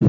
For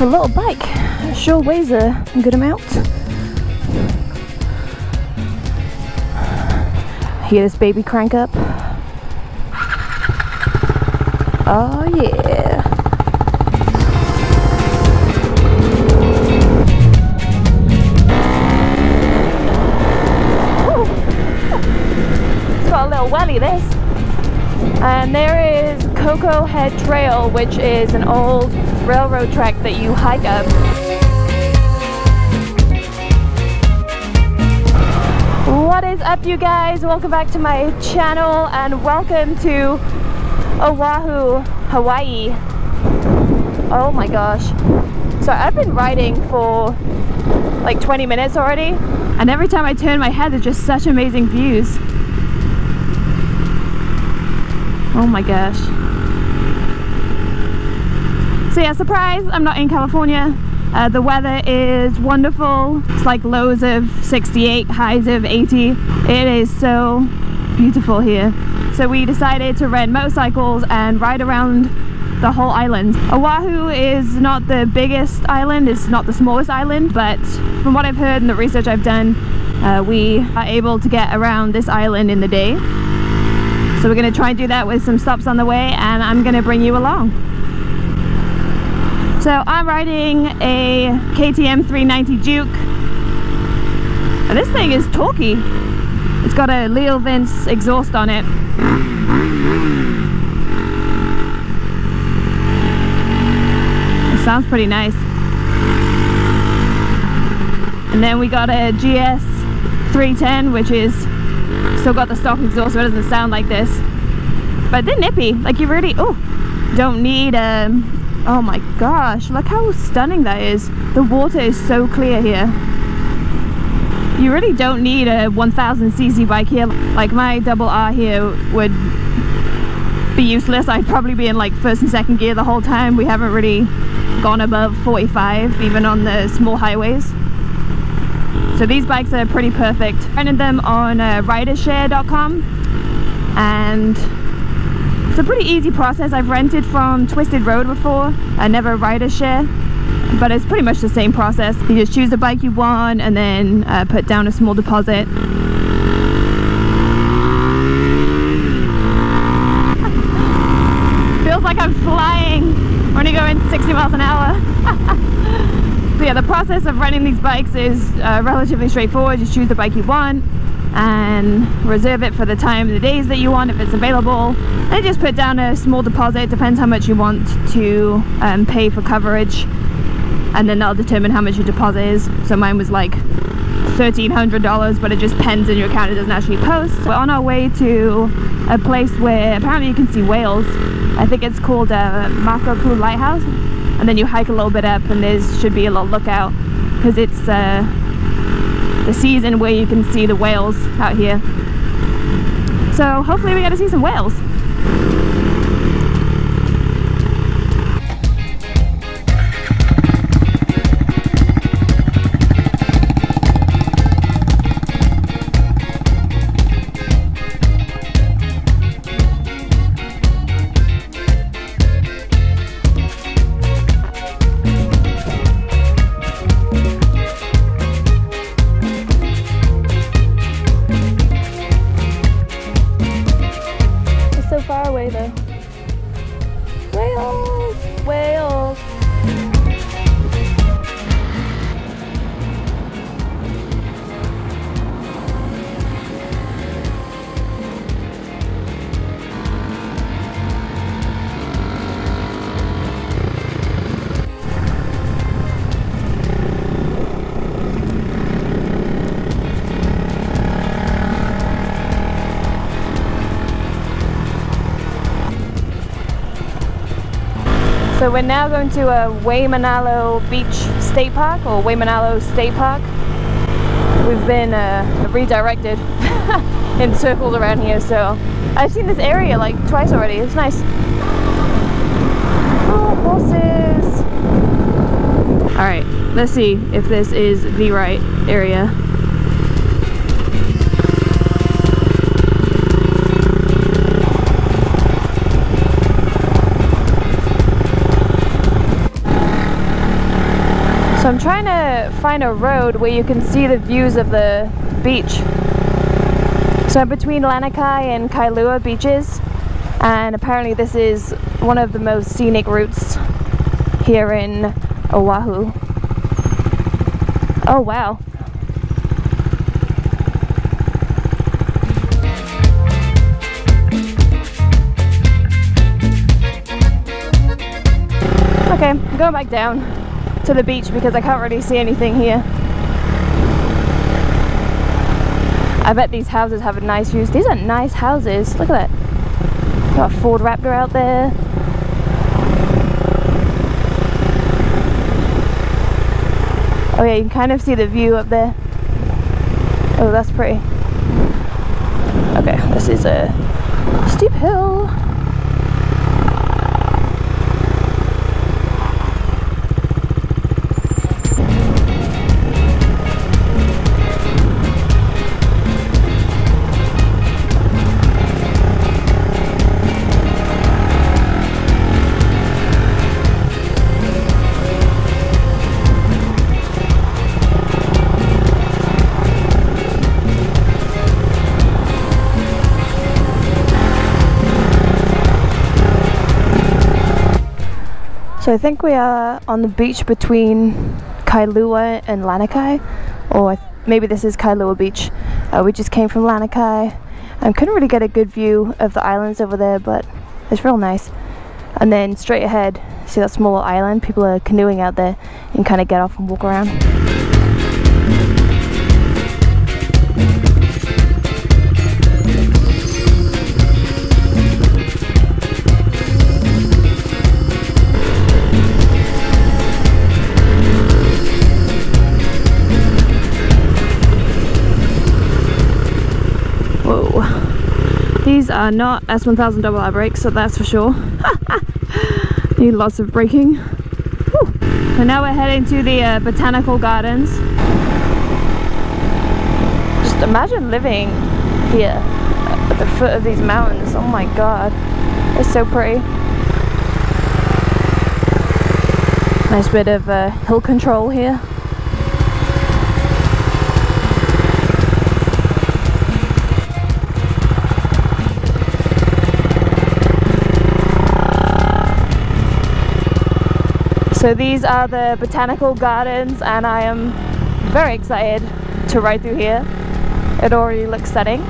a little bike, it sure weighs a good amount. Hear this baby crank up? Oh yeah. It's got a little welly this. And there is Koko Head Trail, which is an old railroad track that you hike up. What is up you guys? Welcome back to my channel and welcome to Oahu, Hawaii. Oh my gosh. So I've been riding for like 20 minutes already and every time I turn my head there's just such amazing views. Oh my gosh. So yeah, surprise, I'm not in California. Uh, the weather is wonderful. It's like lows of 68, highs of 80. It is so beautiful here. So we decided to rent motorcycles and ride around the whole island. Oahu is not the biggest island, it's not the smallest island, but from what I've heard and the research I've done, uh, we are able to get around this island in the day. So we're going to try and do that with some stops on the way and I'm going to bring you along. So I'm riding a KTM 390 Duke. And this thing is torquey. It's got a LeoVince exhaust on it. It sounds pretty nice. And then we got a GS 310 which is still got the stock exhaust so it doesn't sound like this. But they're nippy. Like you really, oh, don't need a um, Oh my gosh, look how stunning that is. The water is so clear here. You really don't need a 1000cc bike here. Like my double R here would be useless. I'd probably be in like first and second gear the whole time. We haven't really gone above 45 even on the small highways. So these bikes are pretty perfect. I rented them on uh, ridershare.com and it's a pretty easy process. I've rented from Twisted Road before. I never rider share, but it's pretty much the same process. You just choose the bike you want and then uh, put down a small deposit. Feels like I'm flying. We're only going 60 miles an hour. so yeah, the process of renting these bikes is uh, relatively straightforward. Just choose the bike you want and reserve it for the time the days that you want if it's available and just put down a small deposit depends how much you want to um, pay for coverage and then that'll determine how much your deposit is so mine was like $1,300 but it just pens in your account it doesn't actually post we're on our way to a place where apparently you can see whales I think it's called uh, Makapu Lighthouse and then you hike a little bit up and there should be a little lookout because it's uh, the season where you can see the whales out here. So hopefully we get to see some whales. So we're now going to a Waimanalo Beach State Park or Waimanalo State Park. We've been uh, redirected and circled around here so I've seen this area like twice already. It's nice. Oh, horses. All right, let's see if this is the right area. I'm trying to find a road where you can see the views of the beach. So I'm between Lanikai and Kailua beaches and apparently this is one of the most scenic routes here in Oahu. Oh wow. Okay, I'm going back down to the beach because I can't really see anything here. I bet these houses have a nice views. These are nice houses. Look at that. Got a Ford Raptor out there. Oh yeah, you can kind of see the view up there. Oh, that's pretty. Okay, this is a steep hill. So I think we are on the beach between Kailua and Lanikai, or maybe this is Kailua Beach. Uh, we just came from Lanikai and couldn't really get a good view of the islands over there, but it's real nice. And then straight ahead, see that smaller island? People are canoeing out there and kind of get off and walk around. These are not S1000 double R brakes, so that's for sure. Need lots of braking. So now we're heading to the uh, botanical gardens. Just imagine living here at the foot of these mountains. Oh my god, it's so pretty. Nice bit of uh, hill control here. So these are the botanical gardens and I am very excited to ride through here. It already looks stunning.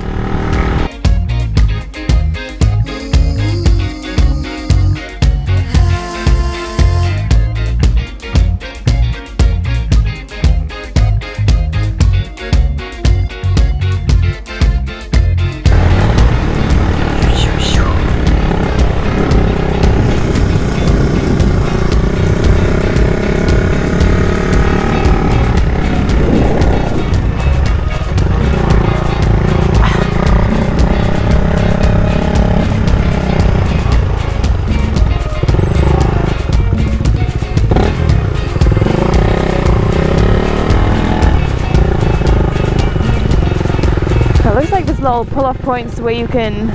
Little pull-off points where you can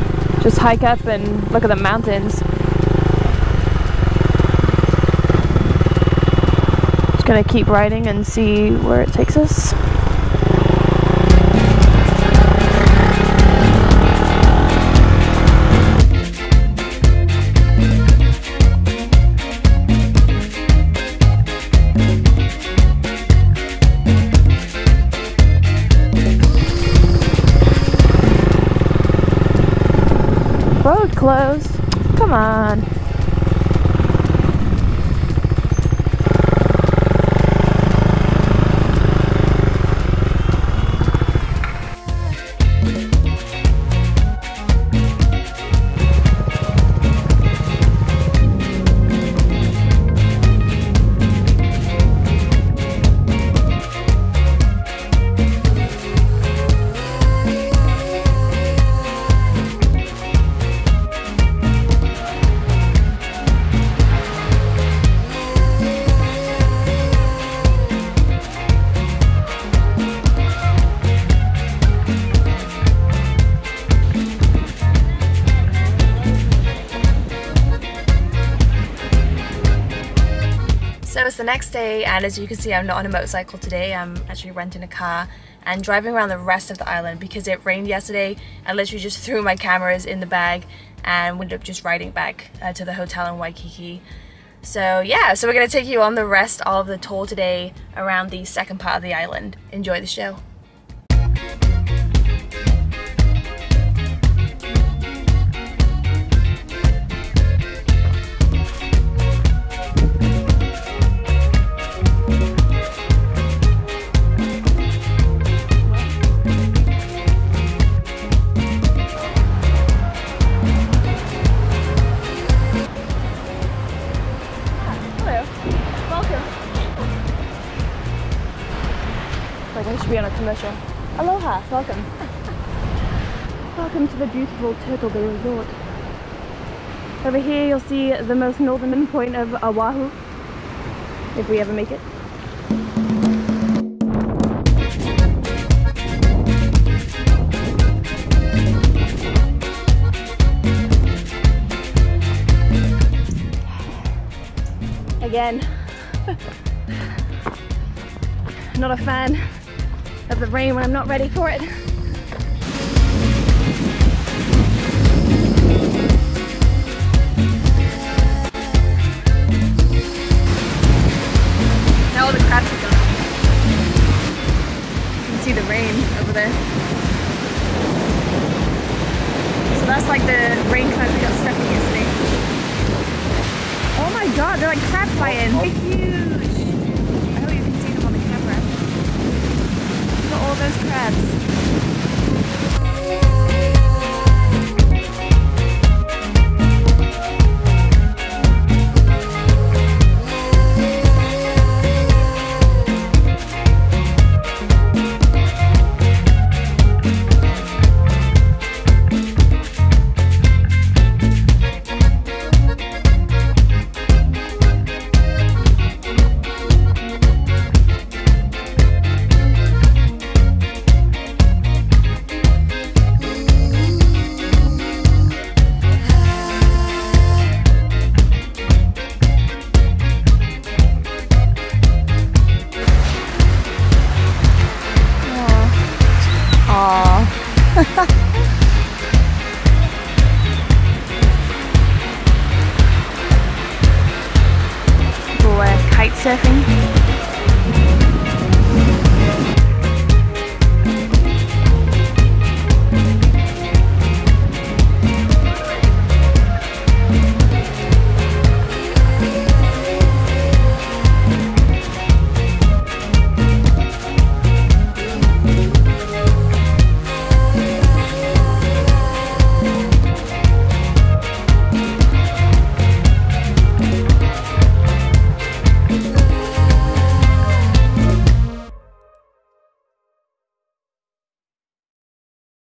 just hike up and look at the mountains. Just gonna keep riding and see where it takes us. Closed. Come on. It's the next day and as you can see I'm not on a motorcycle today, I'm actually renting a car and driving around the rest of the island because it rained yesterday. I literally just threw my cameras in the bag and ended up just riding back uh, to the hotel in Waikiki. So yeah, so we're going to take you on the rest of the tour today around the second part of the island. Enjoy the show. Be on a commercial. Aloha, welcome. welcome to the beautiful Turtle Bay Resort. Over here you'll see the most northern point of Oahu, if we ever make it. Again, not a fan of the rain when I'm not ready for it. Now all the crabs are gone. You can see the rain over there. So that's like the rain clouds we got stuck in yesterday. Oh my god, they're like crab fighting.